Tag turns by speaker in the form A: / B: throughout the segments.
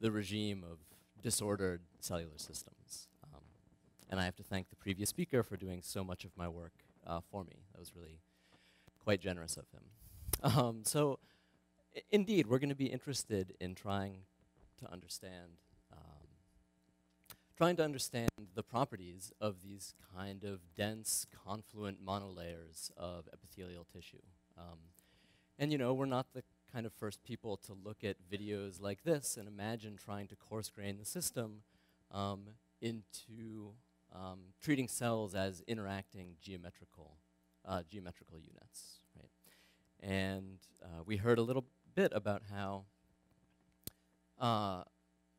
A: the regime of disordered cellular systems. Um, and I have to thank the previous speaker for doing so much of my work uh, for me. That was really quite generous of him. Um, so, indeed, we're going to be interested in trying to understand, um, trying to understand the properties of these kind of dense, confluent monolayers of epithelial tissue. Um, and you know, we're not the kind of first people to look at videos like this and imagine trying to coarse grain the system um, into um, treating cells as interacting geometrical, uh, geometrical units, right? And uh, we heard a little bit about how, uh,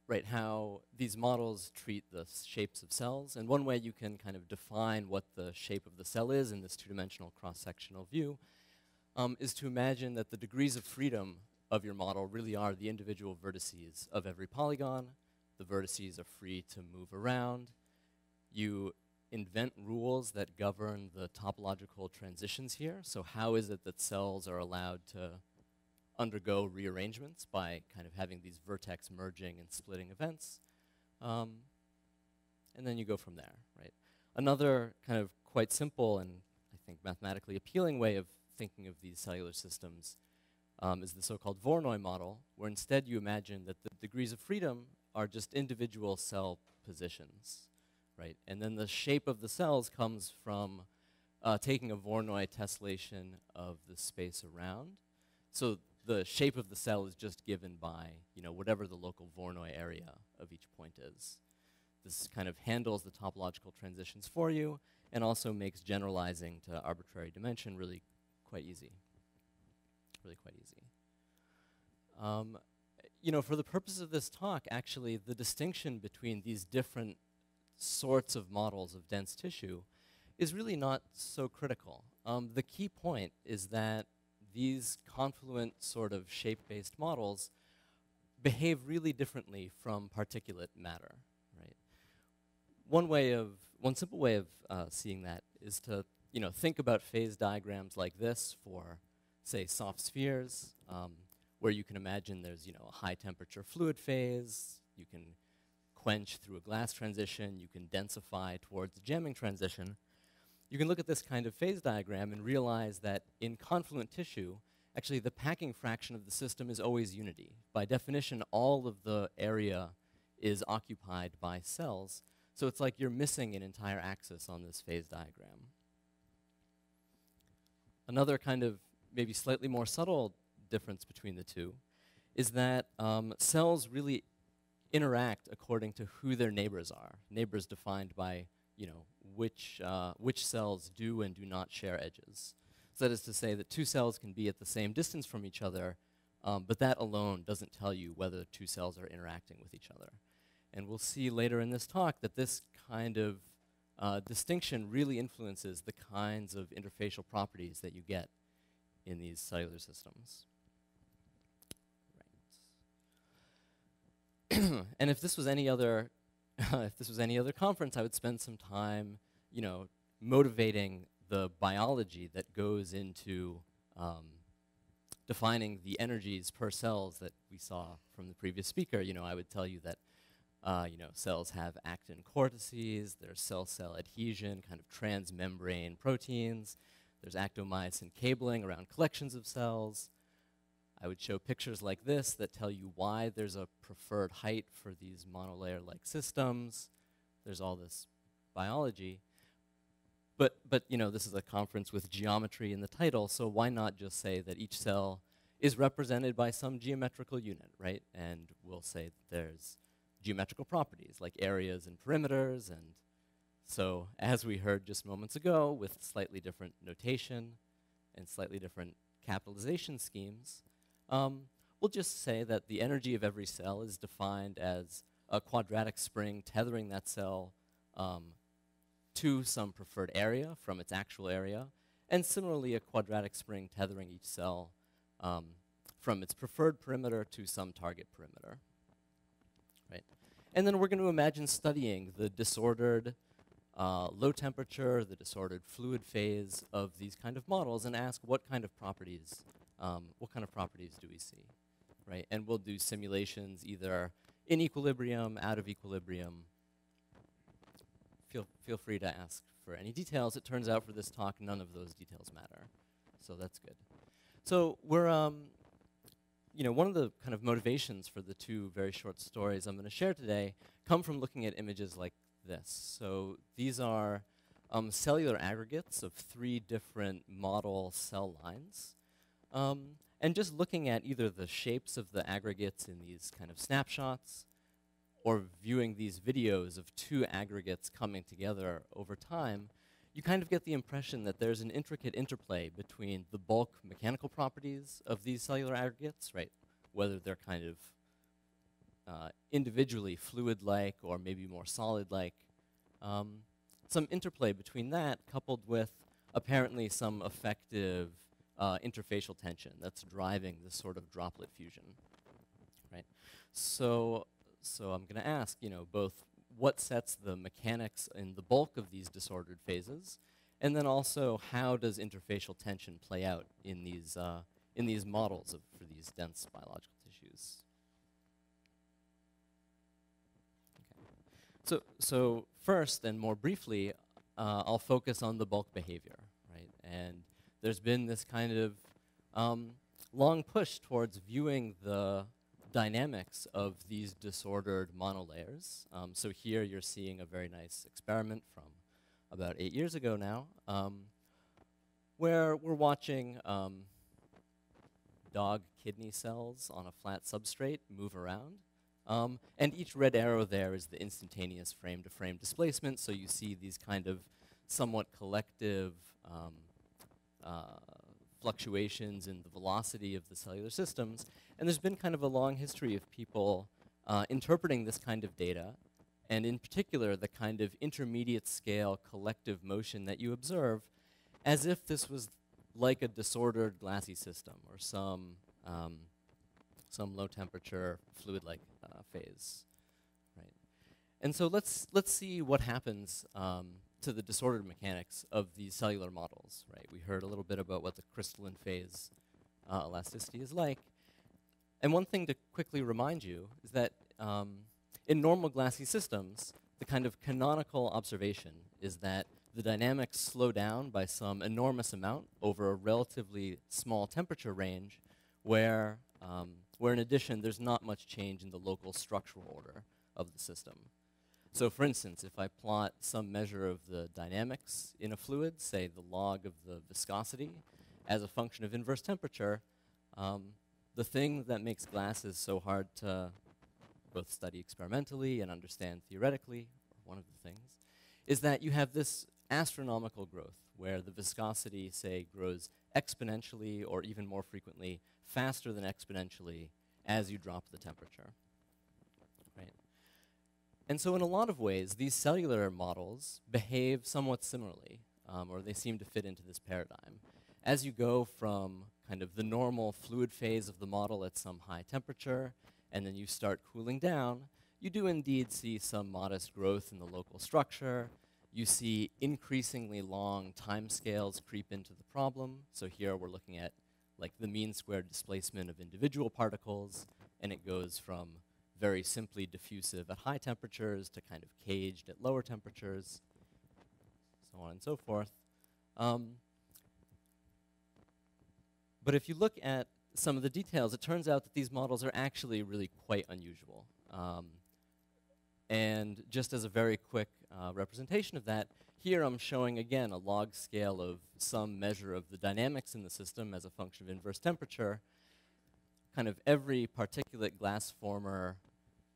A: right, how these models treat the shapes of cells. And one way you can kind of define what the shape of the cell is in this two-dimensional cross-sectional view um, is to imagine that the degrees of freedom of your model really are the individual vertices of every polygon. The vertices are free to move around. You invent rules that govern the topological transitions here. So how is it that cells are allowed to undergo rearrangements by kind of having these vertex merging and splitting events? Um, and then you go from there, right? Another kind of quite simple and I think mathematically appealing way of thinking of these cellular systems um, is the so-called Voronoi model, where instead you imagine that the degrees of freedom are just individual cell positions, right? And then the shape of the cells comes from uh, taking a Voronoi tessellation of the space around. So the shape of the cell is just given by, you know, whatever the local Voronoi area of each point is. This kind of handles the topological transitions for you and also makes generalizing to arbitrary dimension really quite easy. Really quite easy. Um, you know, for the purpose of this talk, actually, the distinction between these different sorts of models of dense tissue is really not so critical. Um, the key point is that these confluent sort of shape-based models behave really differently from particulate matter, right? One way of, one simple way of uh, seeing that is to you know, think about phase diagrams like this for, say, soft spheres, um, where you can imagine there's, you know, a high temperature fluid phase, you can quench through a glass transition, you can densify towards a jamming transition. You can look at this kind of phase diagram and realize that in confluent tissue, actually the packing fraction of the system is always unity. By definition, all of the area is occupied by cells, so it's like you're missing an entire axis on this phase diagram. Another kind of maybe slightly more subtle difference between the two is that um, cells really interact according to who their neighbors are. Neighbors defined by you know which uh, which cells do and do not share edges. So that is to say that two cells can be at the same distance from each other, um, but that alone doesn't tell you whether two cells are interacting with each other. And we'll see later in this talk that this kind of uh, distinction really influences the kinds of interfacial properties that you get in these cellular systems. Right. and if this was any other, if this was any other conference, I would spend some time, you know, motivating the biology that goes into um, defining the energies per cells that we saw from the previous speaker. You know, I would tell you that uh, you know, cells have actin cortices, there's cell-cell adhesion, kind of transmembrane proteins, there's actomyosin cabling around collections of cells. I would show pictures like this that tell you why there's a preferred height for these monolayer-like systems. There's all this biology. But, but, you know, this is a conference with geometry in the title, so why not just say that each cell is represented by some geometrical unit, right? And we'll say that there's geometrical properties like areas and perimeters. And so as we heard just moments ago with slightly different notation and slightly different capitalization schemes, um, we'll just say that the energy of every cell is defined as a quadratic spring tethering that cell um, to some preferred area from its actual area, and similarly a quadratic spring tethering each cell um, from its preferred perimeter to some target perimeter. And then we're going to imagine studying the disordered uh, low temperature, the disordered fluid phase of these kind of models and ask what kind of properties, um, what kind of properties do we see, right? And we'll do simulations either in equilibrium, out of equilibrium. Feel, feel free to ask for any details. It turns out for this talk, none of those details matter. So that's good. So we're, um, you know, one of the kind of motivations for the two very short stories I'm going to share today come from looking at images like this. So these are um, cellular aggregates of three different model cell lines. Um, and just looking at either the shapes of the aggregates in these kind of snapshots or viewing these videos of two aggregates coming together over time, you kind of get the impression that there's an intricate interplay between the bulk mechanical properties of these cellular aggregates, right? Whether they're kind of uh, individually fluid-like or maybe more solid-like. Um, some interplay between that coupled with apparently some effective uh, interfacial tension that's driving this sort of droplet fusion, right? So, so I'm going to ask, you know, both what sets the mechanics in the bulk of these disordered phases, and then also how does interfacial tension play out in these uh, in these models of, for these dense biological tissues. Okay. So, so first and more briefly, uh, I'll focus on the bulk behavior, right? And there's been this kind of um, long push towards viewing the dynamics of these disordered monolayers. Um, so here you're seeing a very nice experiment from about eight years ago now, um, where we're watching um, dog kidney cells on a flat substrate move around. Um, and each red arrow there is the instantaneous frame-to-frame -frame displacement, so you see these kind of somewhat collective um, uh, fluctuations in the velocity of the cellular systems. And there's been kind of a long history of people uh, interpreting this kind of data, and in particular, the kind of intermediate scale collective motion that you observe, as if this was like a disordered glassy system or some, um, some low temperature fluid-like uh, phase. Right. And so let's, let's see what happens um, to the disordered mechanics of these cellular models, right? We heard a little bit about what the crystalline phase uh, elasticity is like. And one thing to quickly remind you is that um, in normal glassy systems, the kind of canonical observation is that the dynamics slow down by some enormous amount over a relatively small temperature range where, um, where in addition, there's not much change in the local structural order of the system. So for instance, if I plot some measure of the dynamics in a fluid, say the log of the viscosity, as a function of inverse temperature, um, the thing that makes glasses so hard to both study experimentally and understand theoretically, or one of the things, is that you have this astronomical growth where the viscosity, say, grows exponentially or even more frequently faster than exponentially as you drop the temperature. And so in a lot of ways, these cellular models behave somewhat similarly, um, or they seem to fit into this paradigm. As you go from kind of the normal fluid phase of the model at some high temperature, and then you start cooling down, you do indeed see some modest growth in the local structure. You see increasingly long time scales creep into the problem. So here we're looking at like the mean squared displacement of individual particles, and it goes from very simply diffusive at high temperatures to kind of caged at lower temperatures, so on and so forth. Um, but if you look at some of the details, it turns out that these models are actually really quite unusual. Um, and just as a very quick uh, representation of that, here I'm showing again a log scale of some measure of the dynamics in the system as a function of inverse temperature. Kind of every particulate glass former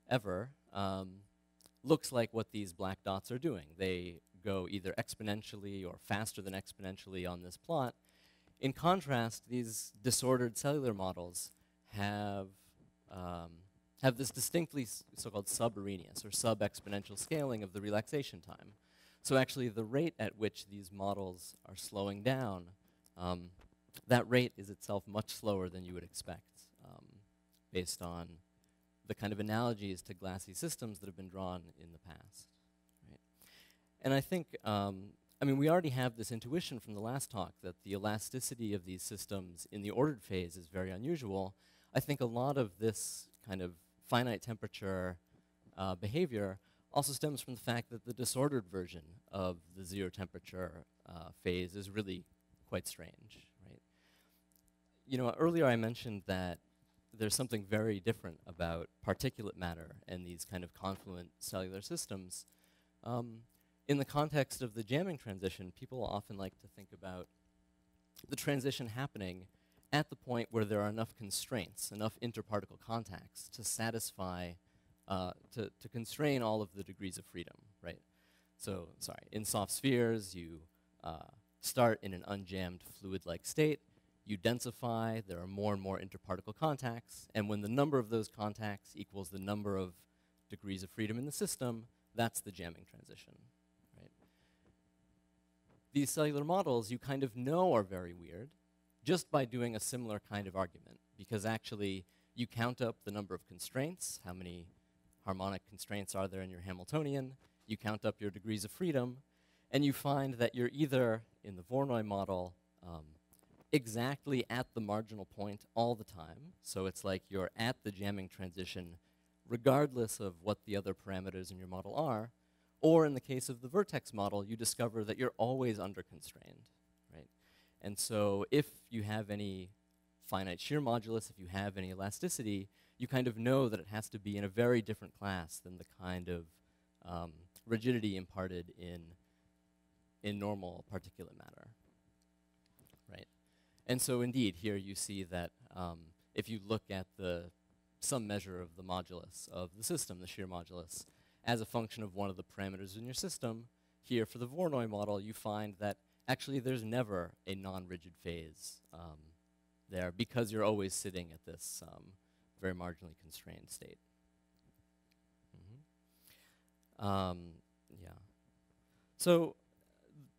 A: ever um, looks like what these black dots are doing. They go either exponentially or faster than exponentially on this plot. In contrast, these disordered cellular models have, um, have this distinctly so-called sub-Arrhenius or sub-exponential scaling of the relaxation time. So actually the rate at which these models are slowing down, um, that rate is itself much slower than you would expect um, based on the kind of analogies to glassy systems that have been drawn in the past. Right? And I think, um, I mean, we already have this intuition from the last talk that the elasticity of these systems in the ordered phase is very unusual. I think a lot of this kind of finite temperature uh, behavior also stems from the fact that the disordered version of the zero temperature uh, phase is really quite strange, right? You know, earlier I mentioned that there's something very different about particulate matter and these kind of confluent cellular systems. Um, in the context of the jamming transition, people often like to think about the transition happening at the point where there are enough constraints, enough interparticle contacts to satisfy, uh, to, to constrain all of the degrees of freedom, right? So, sorry, in soft spheres, you uh, start in an unjammed fluid-like state, you densify, there are more and more interparticle contacts, and when the number of those contacts equals the number of degrees of freedom in the system, that's the jamming transition, right? These cellular models you kind of know are very weird just by doing a similar kind of argument, because actually you count up the number of constraints, how many harmonic constraints are there in your Hamiltonian, you count up your degrees of freedom, and you find that you're either, in the Voronoi model, um, exactly at the marginal point all the time. So it's like you're at the jamming transition regardless of what the other parameters in your model are. Or in the case of the vertex model, you discover that you're always under constrained, right? And so if you have any finite shear modulus, if you have any elasticity, you kind of know that it has to be in a very different class than the kind of um, rigidity imparted in, in normal particulate matter. And so indeed, here you see that um, if you look at the some measure of the modulus of the system, the shear modulus, as a function of one of the parameters in your system, here for the Voronoi model, you find that actually there's never a non-rigid phase um, there because you're always sitting at this um, very marginally constrained state. Mm -hmm. yeah. So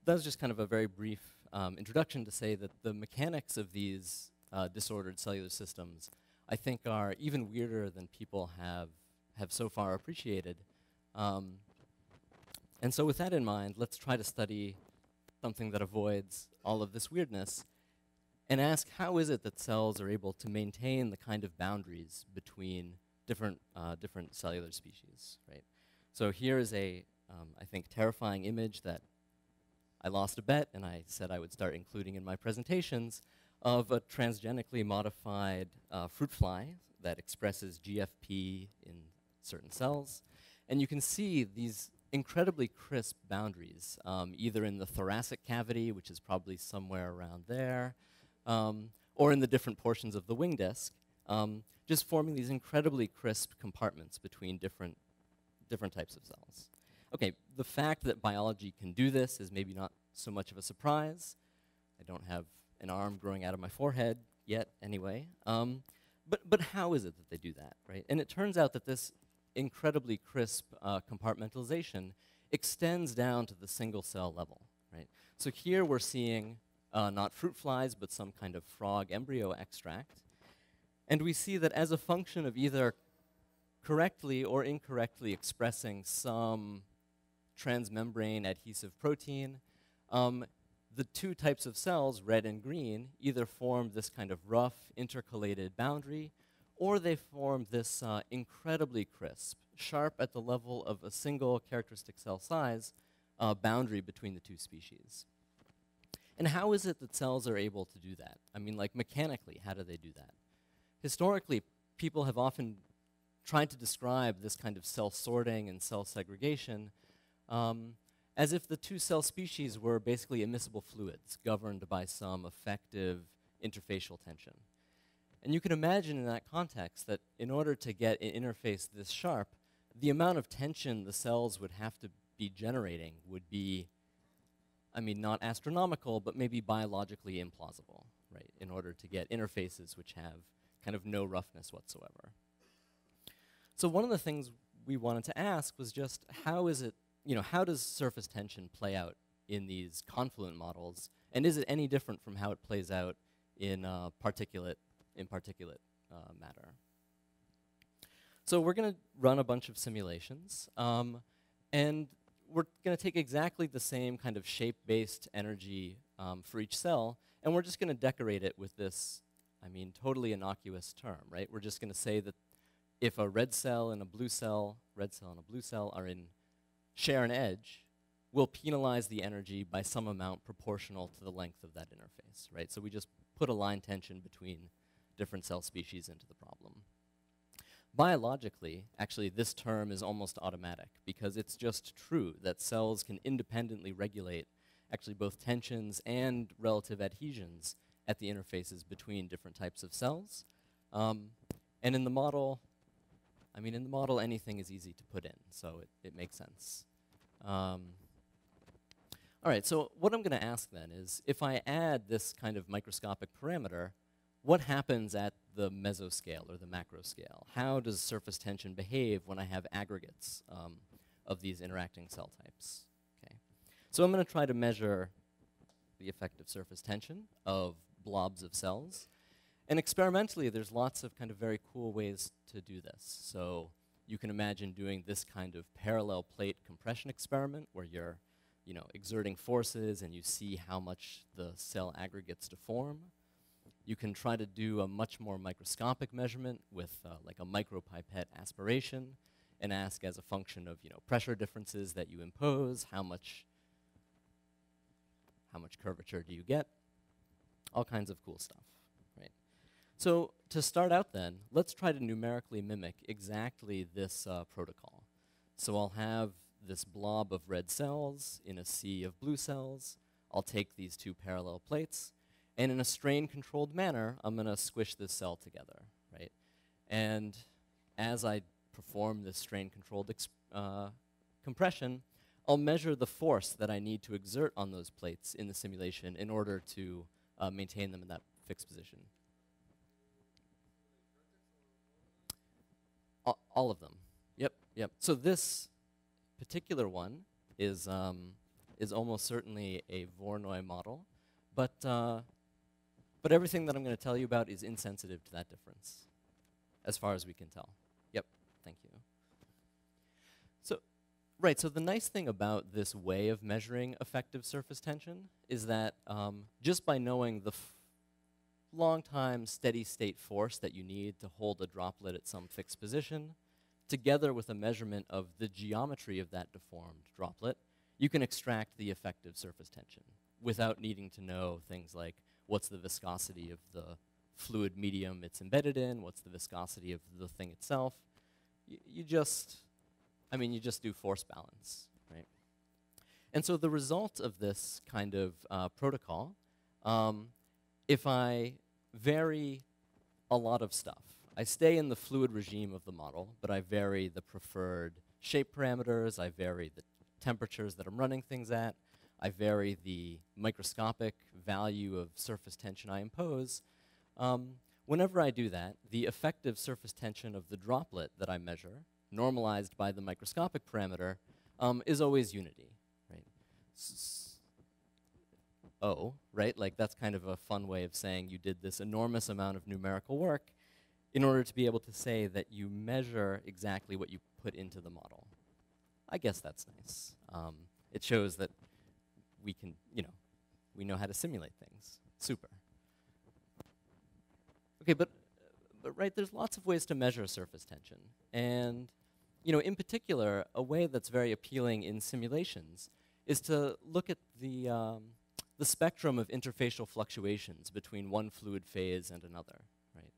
A: that's just kind of a very brief um, introduction to say that the mechanics of these uh, disordered cellular systems, I think, are even weirder than people have have so far appreciated. Um, and so, with that in mind, let's try to study something that avoids all of this weirdness and ask how is it that cells are able to maintain the kind of boundaries between different, uh, different cellular species, right? So here is a, um, I think, terrifying image that I lost a bet and I said I would start including in my presentations of a transgenically modified uh, fruit fly that expresses GFP in certain cells. And you can see these incredibly crisp boundaries, um, either in the thoracic cavity, which is probably somewhere around there, um, or in the different portions of the wing disc, um, just forming these incredibly crisp compartments between different, different types of cells okay, the fact that biology can do this is maybe not so much of a surprise. I don't have an arm growing out of my forehead yet, anyway. Um, but, but how is it that they do that, right? And it turns out that this incredibly crisp uh, compartmentalization extends down to the single cell level, right? So here we're seeing uh, not fruit flies, but some kind of frog embryo extract. And we see that as a function of either correctly or incorrectly expressing some transmembrane adhesive protein. Um, the two types of cells, red and green, either form this kind of rough, intercalated boundary, or they form this uh, incredibly crisp, sharp at the level of a single characteristic cell size, uh, boundary between the two species. And how is it that cells are able to do that? I mean, like mechanically, how do they do that? Historically, people have often tried to describe this kind of cell sorting and cell segregation um, as if the two cell species were basically immiscible fluids governed by some effective interfacial tension. And you can imagine in that context that in order to get an interface this sharp, the amount of tension the cells would have to be generating would be, I mean, not astronomical, but maybe biologically implausible, right, in order to get interfaces which have kind of no roughness whatsoever. So one of the things we wanted to ask was just how is it you know, how does surface tension play out in these confluent models, and is it any different from how it plays out in uh, particulate in particulate uh, matter? So we're going to run a bunch of simulations, um, and we're going to take exactly the same kind of shape-based energy um, for each cell, and we're just going to decorate it with this, I mean, totally innocuous term, right? We're just going to say that if a red cell and a blue cell, red cell and a blue cell are in share an edge, we'll penalize the energy by some amount proportional to the length of that interface, right? So we just put a line tension between different cell species into the problem. Biologically, actually, this term is almost automatic because it's just true that cells can independently regulate actually both tensions and relative adhesions at the interfaces between different types of cells. Um, and in the model, I mean, in the model, anything is easy to put in, so it, it makes sense. Um, all right, so what I'm going to ask then is, if I add this kind of microscopic parameter, what happens at the mesoscale or the macro scale? How does surface tension behave when I have aggregates um, of these interacting cell types? Okay. So I'm going to try to measure the effective surface tension of blobs of cells. And experimentally, there's lots of kind of very cool ways to do this. So you can imagine doing this kind of parallel plate compression experiment where you're you know, exerting forces and you see how much the cell aggregates deform. You can try to do a much more microscopic measurement with uh, like a micropipette aspiration and ask as a function of you know, pressure differences that you impose, how much, how much curvature do you get, all kinds of cool stuff? So to start out then, let's try to numerically mimic exactly this uh, protocol. So I'll have this blob of red cells in a sea of blue cells. I'll take these two parallel plates, and in a strain-controlled manner, I'm going to squish this cell together, right? And as I perform this strain-controlled uh, compression, I'll measure the force that I need to exert on those plates in the simulation in order to uh, maintain them in that fixed position. All, of them. Yep, yep. So this particular one is, um, is almost certainly a Voronoi model, but, uh, but everything that I'm going to tell you about is insensitive to that difference, as far as we can tell. Yep, thank you. So, right, so the nice thing about this way of measuring effective surface tension is that um, just by knowing the long time steady state force that you need to hold a droplet at some fixed position, together with a measurement of the geometry of that deformed droplet, you can extract the effective surface tension without needing to know things like what's the viscosity of the fluid medium it's embedded in, what's the viscosity of the thing itself. Y you just, I mean, you just do force balance, right? And so the result of this kind of uh, protocol, um, if I vary a lot of stuff, I stay in the fluid regime of the model, but I vary the preferred shape parameters, I vary the temperatures that I'm running things at, I vary the microscopic value of surface tension I impose. Um, whenever I do that, the effective surface tension of the droplet that I measure, normalized by the microscopic parameter, um, is always unity, right? S oh, right? Like that's kind of a fun way of saying you did this enormous amount of numerical work in order to be able to say that you measure exactly what you put into the model. I guess that's nice. Um, it shows that we can, you know, we know how to simulate things. Super. Okay, but, but right, there's lots of ways to measure surface tension. And, you know, in particular, a way that's very appealing in simulations is to look at the, um, the spectrum of interfacial fluctuations between one fluid phase and another. Right?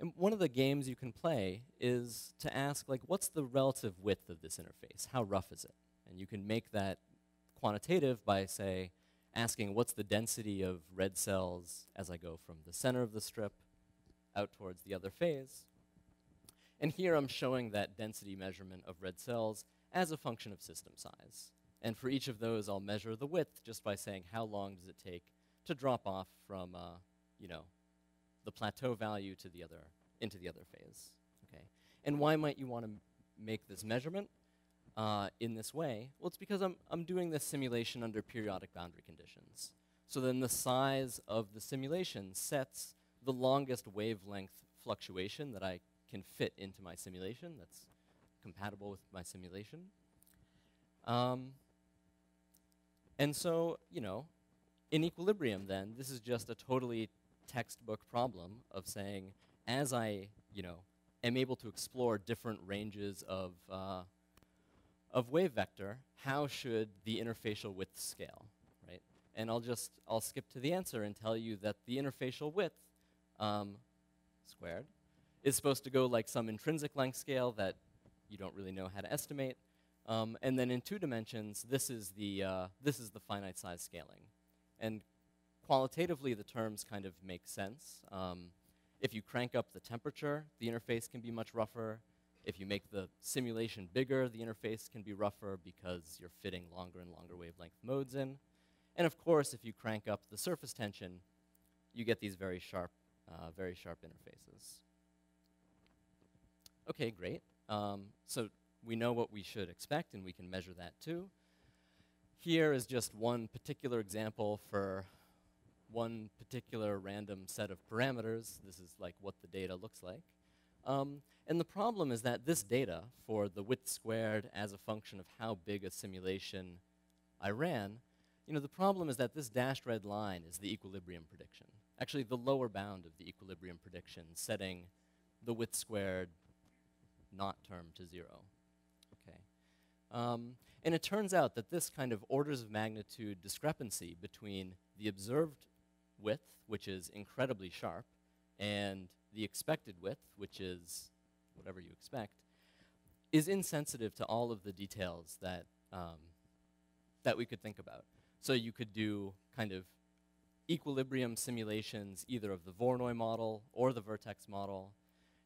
A: And one of the games you can play is to ask, like, what's the relative width of this interface? How rough is it? And you can make that quantitative by, say, asking what's the density of red cells as I go from the center of the strip out towards the other phase. And here I'm showing that density measurement of red cells as a function of system size. And for each of those, I'll measure the width just by saying how long does it take to drop off from, uh, you know, the plateau value to the other, into the other phase. Okay? And why might you want to make this measurement uh, in this way? Well, it's because I'm, I'm doing this simulation under periodic boundary conditions. So then the size of the simulation sets the longest wavelength fluctuation that I can fit into my simulation that's compatible with my simulation. Um, and so, you know, in equilibrium then, this is just a totally textbook problem of saying, as I, you know, am able to explore different ranges of, uh, of wave vector, how should the interfacial width scale, right? And I'll just, I'll skip to the answer and tell you that the interfacial width um, squared is supposed to go like some intrinsic length scale that you don't really know how to estimate. Um, and then in two dimensions, this is the, uh, this is the finite size scaling. And qualitatively, the terms kind of make sense. Um, if you crank up the temperature, the interface can be much rougher. If you make the simulation bigger, the interface can be rougher because you're fitting longer and longer wavelength modes in. And of course, if you crank up the surface tension, you get these very sharp, uh, very sharp interfaces. Okay, great. Um, so we know what we should expect, and we can measure that too. Here is just one particular example for one particular random set of parameters. This is like what the data looks like. Um, and the problem is that this data for the width squared as a function of how big a simulation I ran, you know, the problem is that this dashed red line is the equilibrium prediction. Actually, the lower bound of the equilibrium prediction, setting the width squared naught term to zero. Um, and it turns out that this kind of orders of magnitude discrepancy between the observed width, which is incredibly sharp, and the expected width, which is whatever you expect, is insensitive to all of the details that, um, that we could think about. So you could do kind of equilibrium simulations either of the Voronoi model or the vertex model.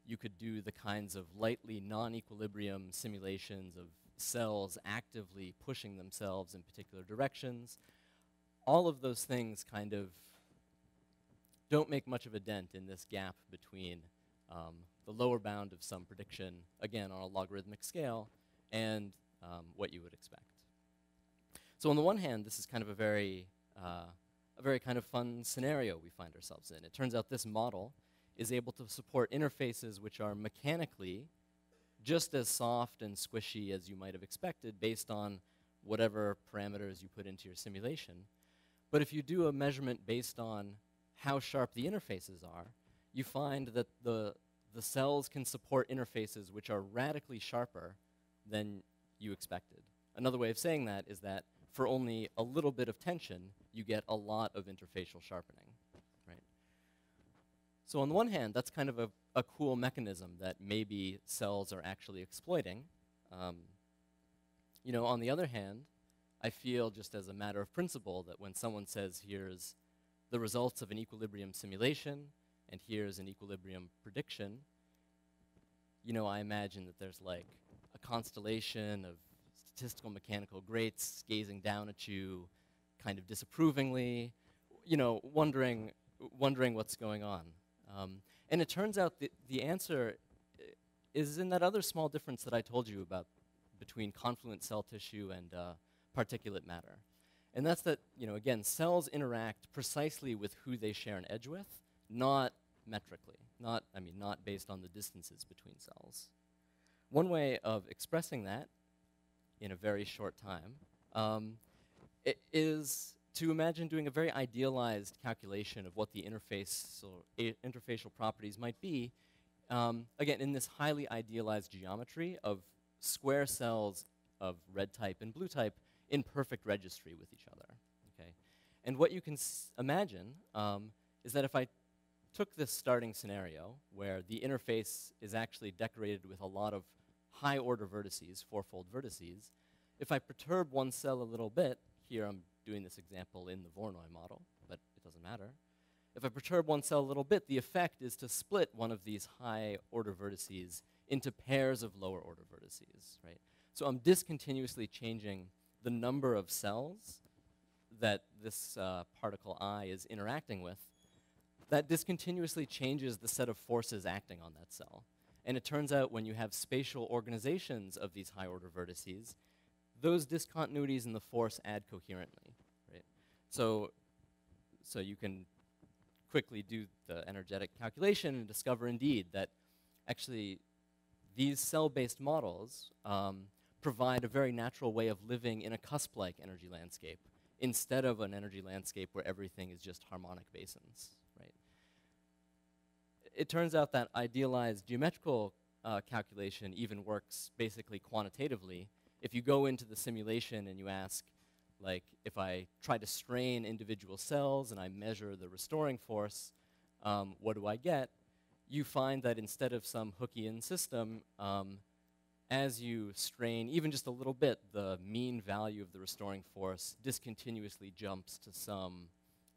A: You could do the kinds of lightly non-equilibrium simulations of cells actively pushing themselves in particular directions. All of those things kind of don't make much of a dent in this gap between um, the lower bound of some prediction, again, on a logarithmic scale, and um, what you would expect. So on the one hand, this is kind of a very, uh, a very kind of fun scenario we find ourselves in. It turns out this model is able to support interfaces which are mechanically just as soft and squishy as you might have expected based on whatever parameters you put into your simulation. But if you do a measurement based on how sharp the interfaces are, you find that the, the cells can support interfaces which are radically sharper than you expected. Another way of saying that is that for only a little bit of tension, you get a lot of interfacial sharpening. So on the one hand, that's kind of a, a cool mechanism that maybe cells are actually exploiting. Um, you know, on the other hand, I feel just as a matter of principle that when someone says here's the results of an equilibrium simulation, and here's an equilibrium prediction, you know, I imagine that there's like a constellation of statistical mechanical greats gazing down at you kind of disapprovingly, you know, wondering, wondering what's going on. Um, and it turns out that the answer is in that other small difference that I told you about between confluent cell tissue and uh, particulate matter. And that's that, you know, again, cells interact precisely with who they share an edge with, not metrically, not, I mean, not based on the distances between cells. One way of expressing that in a very short time um, is to imagine doing a very idealized calculation of what the interface interfacial properties might be, um, again, in this highly idealized geometry of square cells of red type and blue type in perfect registry with each other. Okay? And what you can imagine um, is that if I took this starting scenario where the interface is actually decorated with a lot of high order vertices, fourfold vertices, if I perturb one cell a little bit, here I'm doing this example in the Voronoi model, but it doesn't matter. If I perturb one cell a little bit, the effect is to split one of these high order vertices into pairs of lower order vertices, right? So I'm discontinuously changing the number of cells that this uh, particle i is interacting with, that discontinuously changes the set of forces acting on that cell. And it turns out when you have spatial organizations of these high order vertices, those discontinuities in the force add coherently? So, so you can quickly do the energetic calculation and discover indeed that actually these cell-based models um, provide a very natural way of living in a cusp-like energy landscape instead of an energy landscape where everything is just harmonic basins, right? it turns out that idealized geometrical uh, calculation even works basically quantitatively. If you go into the simulation and you ask, like, if I try to strain individual cells and I measure the restoring force, um, what do I get? You find that instead of some Hookean system, um, as you strain even just a little bit, the mean value of the restoring force discontinuously jumps to some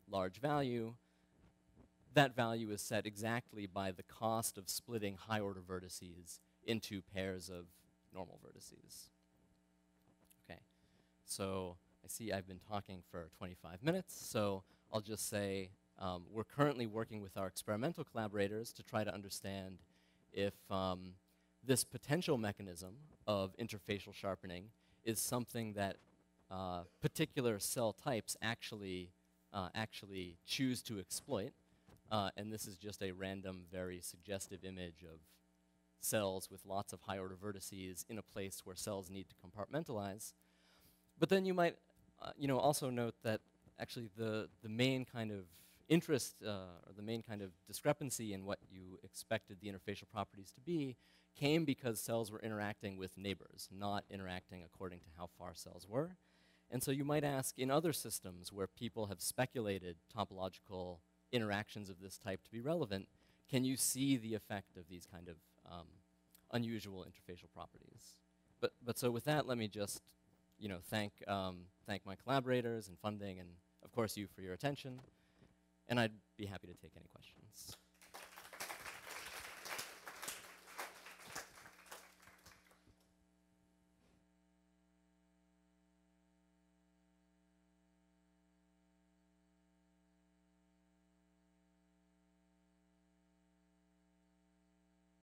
A: large value. That value is set exactly by the cost of splitting high order vertices into pairs of normal vertices. Okay, so I see I've been talking for 25 minutes, so I'll just say um, we're currently working with our experimental collaborators to try to understand if um, this potential mechanism of interfacial sharpening is something that uh, particular cell types actually, uh, actually choose to exploit. Uh, and this is just a random, very suggestive image of cells with lots of high order vertices in a place where cells need to compartmentalize. But then you might uh, you know, also note that actually the, the main kind of interest uh, or the main kind of discrepancy in what you expected the interfacial properties to be came because cells were interacting with neighbors, not interacting according to how far cells were. And so you might ask, in other systems where people have speculated topological interactions of this type to be relevant, can you see the effect of these kind of um, unusual interfacial properties? But, but so with that, let me just you know, thank, um, thank my collaborators and funding and, of course, you for your attention. And I'd be happy to take any questions.